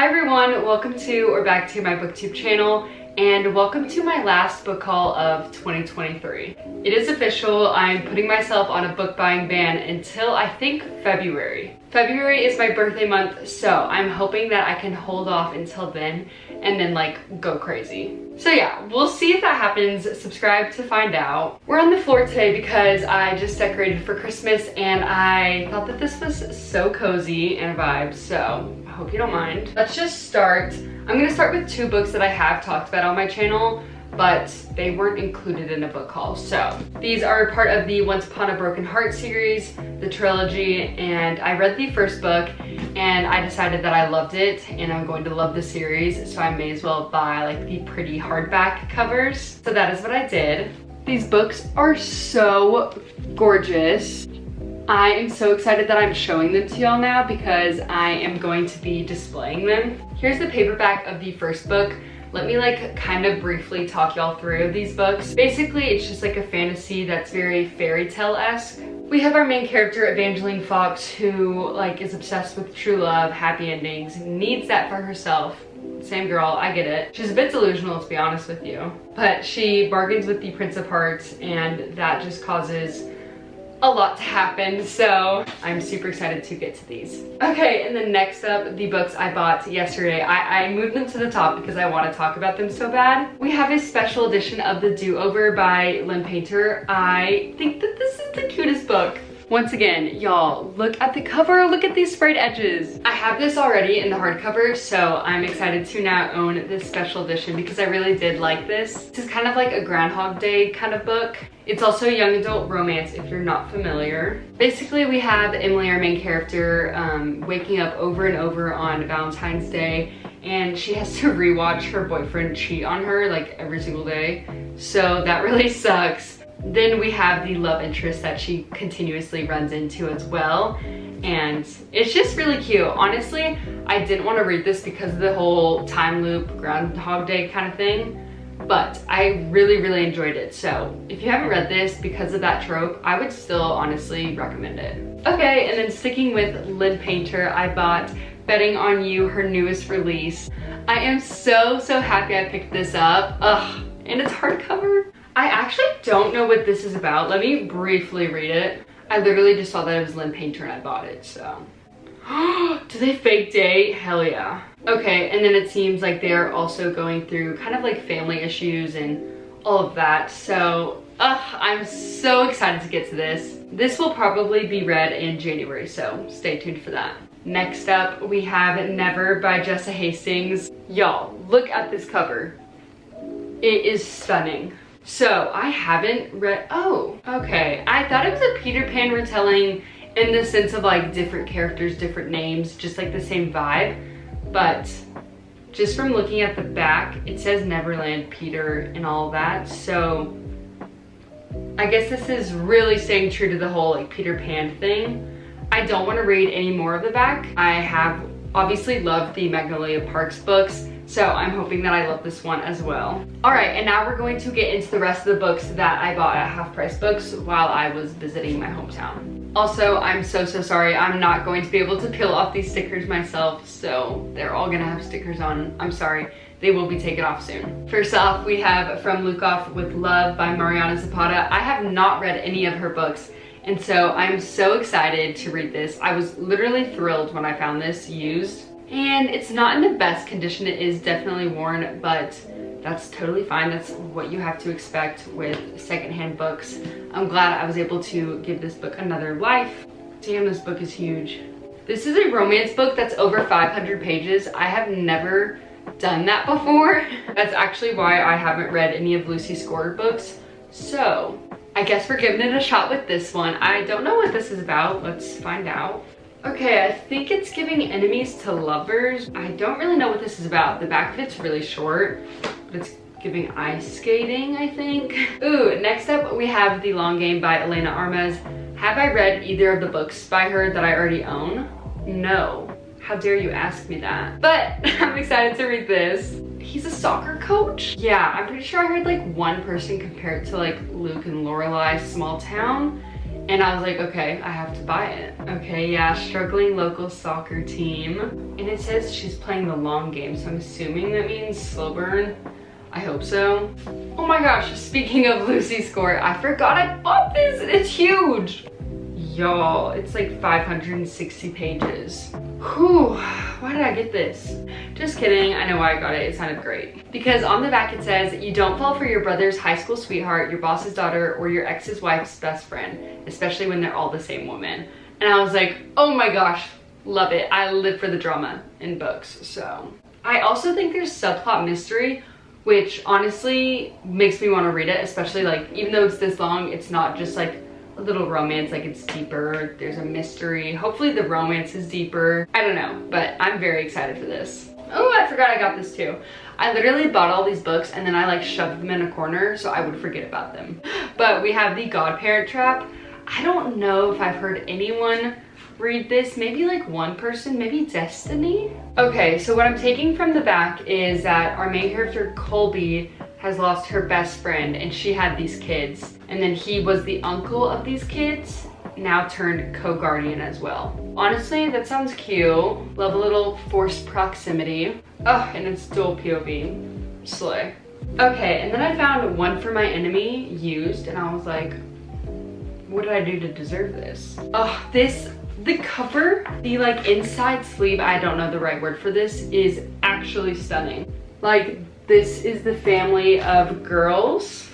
Hi everyone, welcome to or back to my booktube channel and welcome to my last book haul of 2023. It is official, I'm putting myself on a book buying ban until I think February. February is my birthday month, so I'm hoping that I can hold off until then and then like go crazy. So yeah, we'll see if that happens. Subscribe to find out. We're on the floor today because I just decorated for Christmas and I thought that this was so cozy and a vibe, so hope you don't mind. Let's just start. I'm gonna start with two books that I have talked about on my channel but they weren't included in a book haul. So these are part of the Once Upon a Broken Heart series, the trilogy, and I read the first book and I decided that I loved it and I'm going to love the series, so I may as well buy like the pretty hardback covers. So that is what I did. These books are so gorgeous. I am so excited that I'm showing them to y'all now because I am going to be displaying them. Here's the paperback of the first book let me like kind of briefly talk y'all through these books. Basically, it's just like a fantasy that's very fairy tale-esque. We have our main character, Evangeline Fox, who like is obsessed with true love, happy endings, needs that for herself. Same girl, I get it. She's a bit delusional to be honest with you. But she bargains with the Prince of Hearts and that just causes a lot to happen, so I'm super excited to get to these. Okay, and then next up, the books I bought yesterday. I, I moved them to the top because I want to talk about them so bad. We have a special edition of The Do-Over by Lynn Painter. I think that this is the cutest book. Once again, y'all, look at the cover, look at these sprayed edges. I have this already in the hardcover, so I'm excited to now own this special edition because I really did like this. This is kind of like a Groundhog Day kind of book. It's also a young adult romance if you're not familiar. Basically, we have Emily, our main character, um, waking up over and over on Valentine's Day and she has to rewatch her boyfriend cheat on her like every single day. So that really sucks. Then we have the love interest that she continuously runs into as well. And it's just really cute. Honestly, I didn't want to read this because of the whole time loop, Groundhog Day kind of thing. But I really, really enjoyed it. So if you haven't read this because of that trope, I would still honestly recommend it. Okay, and then sticking with Lynn Painter, I bought Betting on You, her newest release. I am so, so happy I picked this up. Ugh, and it's hardcover. I actually don't know what this is about. Let me briefly read it. I literally just saw that it was Lynn Painter and I bought it, so. Do they fake date? Hell yeah. Okay, and then it seems like they're also going through kind of like family issues and all of that. So, I'm so excited to get to this. This will probably be read in January, so stay tuned for that. Next up, we have Never by Jessa Hastings. Y'all, look at this cover. It is stunning. So I haven't read, oh, okay. I thought it was a Peter Pan retelling in the sense of like different characters, different names, just like the same vibe. But just from looking at the back, it says Neverland Peter and all that. So I guess this is really staying true to the whole like Peter Pan thing. I don't want to read any more of the back. I have obviously loved the Magnolia Parks books so I'm hoping that I love this one as well. All right, and now we're going to get into the rest of the books that I bought at Half Price Books while I was visiting my hometown. Also, I'm so, so sorry. I'm not going to be able to peel off these stickers myself, so they're all gonna have stickers on. I'm sorry. They will be taken off soon. First off, we have From Lukov with Love by Mariana Zapata. I have not read any of her books, and so I'm so excited to read this. I was literally thrilled when I found this used and it's not in the best condition. It is definitely worn, but that's totally fine. That's what you have to expect with secondhand books. I'm glad I was able to give this book another life. Damn, this book is huge. This is a romance book that's over 500 pages. I have never done that before. That's actually why I haven't read any of Lucy Score books. So I guess we're giving it a shot with this one. I don't know what this is about. Let's find out. Okay, I think it's giving enemies to lovers. I don't really know what this is about. The back of it's really short, but it's giving ice skating, I think. Ooh, next up we have The Long Game by Elena Armas. Have I read either of the books by her that I already own? No. How dare you ask me that? But I'm excited to read this. He's a soccer coach? Yeah, I'm pretty sure I heard like one person compared to like Luke and Lorelai's small town And I was like, okay, I have to buy it. Okay, yeah, struggling local soccer team. And it says she's playing the long game, so I'm assuming that means slow burn. I hope so. Oh my gosh, speaking of Lucy Score, I forgot I bought this it's huge. Y'all, it's like 560 pages. Whew, why did I get this? Just kidding, I know why I got it, it sounded great. Because on the back it says, you don't fall for your brother's high school sweetheart, your boss's daughter, or your ex's wife's best friend, especially when they're all the same woman. And I was like, oh my gosh, love it. I live for the drama in books, so. I also think there's subplot mystery, which honestly makes me want to read it, especially like, even though it's this long, it's not just like a little romance, like it's deeper. There's a mystery. Hopefully the romance is deeper. I don't know, but I'm very excited for this. Oh, I forgot I got this too. I literally bought all these books and then I like shoved them in a corner so I would forget about them. But we have the Godparent Trap. I don't know if I've heard anyone read this. Maybe like one person, maybe Destiny? Okay, so what I'm taking from the back is that our main character, Colby, has lost her best friend and she had these kids. And then he was the uncle of these kids, now turned co-guardian as well. Honestly, that sounds cute. Love a little forced proximity. Oh, and it's dual POV. Slay. Okay, and then I found One for My Enemy used and I was like, what did I do to deserve this? Oh, this, the cover, the like inside sleeve, I don't know the right word for this, is actually stunning. Like this is the family of girls.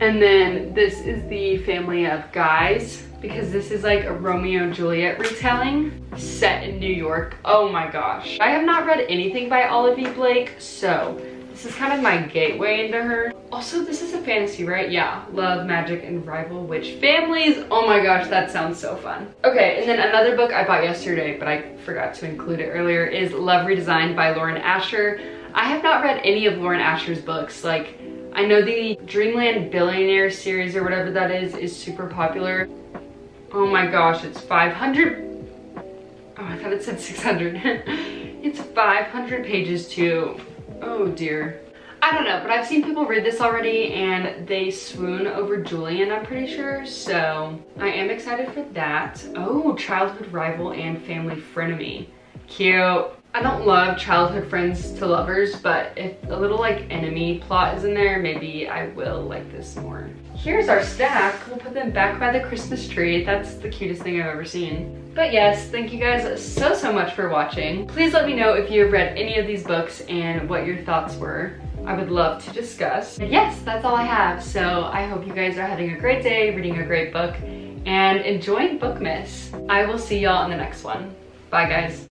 And then this is the family of guys because this is like a Romeo and Juliet retelling set in New York. Oh my gosh. I have not read anything by Olivia Blake, so this is kind of my gateway into her. Also, this is a fantasy, right? Yeah, love, magic, and rival witch families. Oh my gosh, that sounds so fun. Okay, and then another book I bought yesterday, but I forgot to include it earlier, is Love Redesigned by Lauren Asher. I have not read any of Lauren Asher's books. Like, I know the Dreamland Billionaire series or whatever that is, is super popular. Oh my gosh, it's 500. Oh, I thought it said 600. it's 500 pages too. Oh dear. I don't know, but I've seen people read this already and they swoon over Julian, I'm pretty sure. So I am excited for that. Oh, childhood rival and family frenemy. Cute. I don't love childhood friends to lovers, but if a little like enemy plot is in there, maybe I will like this more. Here's our stack. We'll put them back by the Christmas tree. That's the cutest thing I've ever seen. But yes, thank you guys so, so much for watching. Please let me know if you have read any of these books and what your thoughts were. I would love to discuss. And yes, that's all I have. So I hope you guys are having a great day, reading a great book, and enjoying Bookmas. I will see y'all in the next one. Bye guys.